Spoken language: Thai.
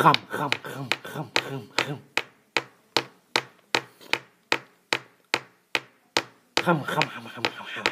คำคำคำคำคำคำคำคำคำคำคำ